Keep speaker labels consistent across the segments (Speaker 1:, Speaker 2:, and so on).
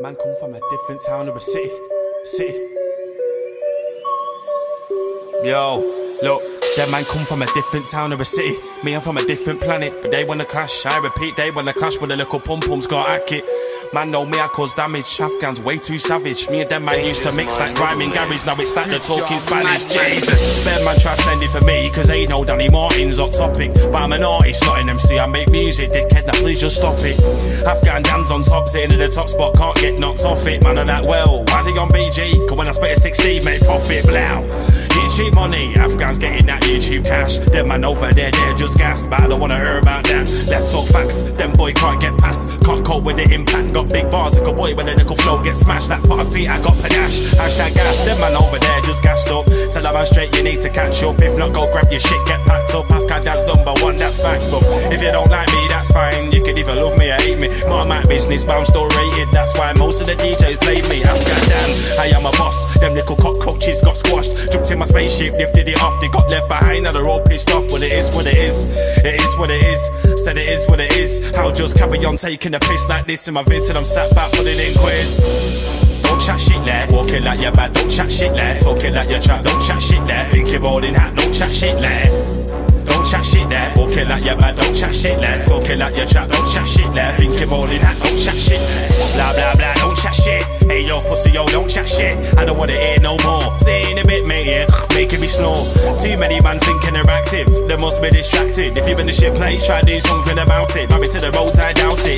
Speaker 1: Man come from a different town or a city. City. Yo, look, that man come from a different town or a city. Me, I'm from a different planet, but they wanna clash. I repeat, they wanna clash with a little pum pums got hack it. Man know me, I cause damage. Afghans way too savage. Me and them man used to mix like rhyming garage. Now it's like the talking Spanish. Jesus. Bear man try send it for me, cause ain't no Danny Martin's on topic. But I'm an artist, not an MC. I make music, dickhead. Now please just stop it. Afghan Dan's on top, sitting in the top spot, can't get knocked off it. Man, I that well. Why's he on BG? Cause when I spit a 16, make profit, blow. Get cheap money, Afghans getting that YouTube cash. Them man over there, they're just gas, but I don't wanna hear about that. Let's talk facts. Them boy can't get past, can't cope with the impact got big bars, like a boy when a little flow gets smashed. That pot of Pete, I got panache. Hashtag gas, them man over there just gassed up. Tell a man straight, you need to catch up. If not, go grab your shit, get packed up. Afghan Dan's number one, that's fact. But if you don't like Not my business, but I'm still rated. That's why most of the DJs play me. Afghan Dan, I am a boss. Them little cockroaches got squashed. Jumped in my spaceship, lifted it off. They got left behind, now they're all pissed off. Well, it is what it is. It is what it is. Said it is what it is. I'll just carry on taking a piss like this in my vid till I'm sat back putting in quiz. Don't chat shit there, walking like you're bad. Don't chat shit there, talking like you're trap. Don't chat shit there, think you're boarding hat. Don't chat shit there. Don't chat shit there, walking like you're bad. Don't chat shit there, talking like you're trap. Don't chat shit there, think you're boarding hat. Don't chat shit there. Blah blah blah, don't chat shit. Hey yo, pussy yo, don't chat shit. I don't wanna hear no more. Saying a bit, mate, yeah, making me snore. Too many man thinking they're active, they must be distracted. If you're in the shit place, try do something about it. Married to the road, I doubt it.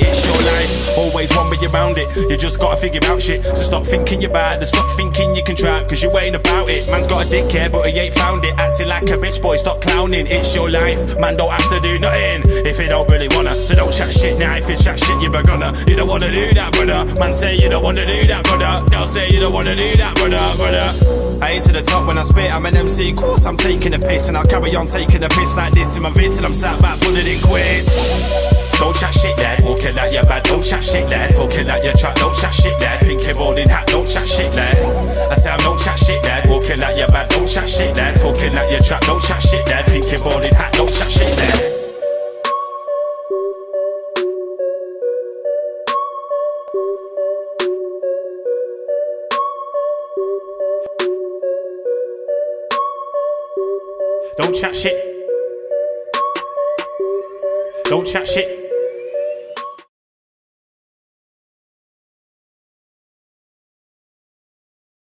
Speaker 1: Always one way around it. You just gotta figure out shit. So stop thinking you're bad and stop thinking you can trap, cause you ain't about it. Man's got a dick here, but he ain't found it. Acting like a bitch boy, stop clowning. It's your life, man, don't have to do nothing if you don't really wanna. So don't chat shit now. If you chat shit, you're gonna. You don't wanna do that, brother. Man say you don't wanna do that, brother. Girl say you don't wanna do that, brother, brother. I ain't to the top when I spit, I'm an MC, of course I'm taking a piss And I'll carry on taking a piss like this in my vid till I'm sat back putting in quits Don't chat shit there, walking like your bad, don't chat shit there. Talking like your trap, don't chat shit there. Thinking rolling hat, don't chat shit there. I tell I'm don't chat shit there, walking like your bad, don't chat shit there. Talking like your trap, don't chat shit there. Thinking rolling hat, don't chat shit there. Don't chat shit. Don't chat shit.